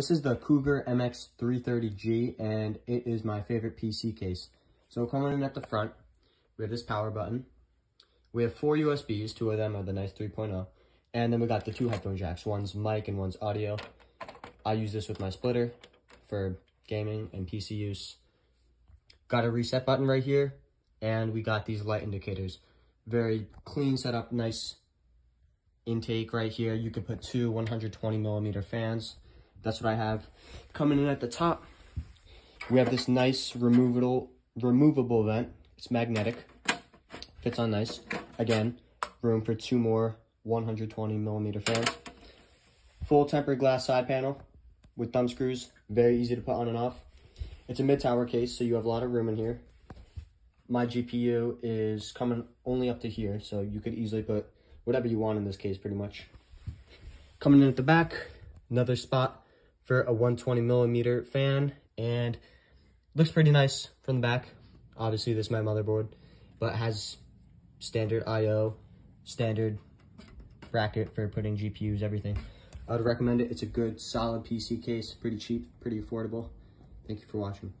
This is the Cougar MX330G and it is my favorite PC case. So coming in at the front, we have this power button. We have four USBs, two of them are the nice 3.0. And then we got the two headphone jacks, one's mic and one's audio. I use this with my splitter for gaming and PC use. Got a reset button right here, and we got these light indicators. Very clean setup, nice intake right here. You could put two 120 millimeter fans. That's what I have. Coming in at the top, we have this nice removable, removable vent. It's magnetic, fits on nice. Again, room for two more 120 millimeter fans. Full tempered glass side panel with thumb screws. Very easy to put on and off. It's a mid-tower case, so you have a lot of room in here. My GPU is coming only up to here, so you could easily put whatever you want in this case, pretty much. Coming in at the back, another spot for a 120 millimeter fan, and looks pretty nice from the back. Obviously, this is my motherboard, but has standard I.O., standard bracket for putting GPUs, everything. I would recommend it. It's a good, solid PC case, pretty cheap, pretty affordable. Thank you for watching.